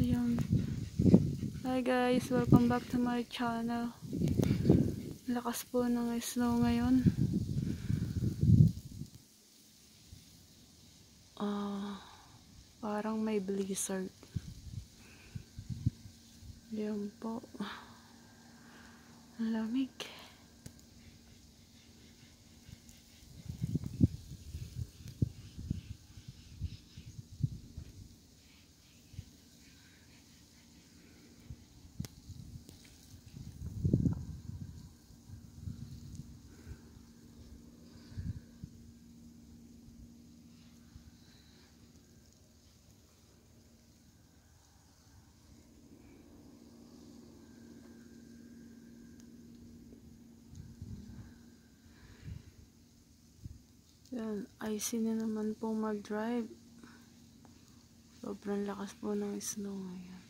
Ayun. Hi guys, welcome back to my channel. Lakas po ng snow ngayon. Ah, parang may blizzard. Yan po. Ang lamig. Yan, icy na naman po mag-drive. Sobrang lakas po ng snow ngayon.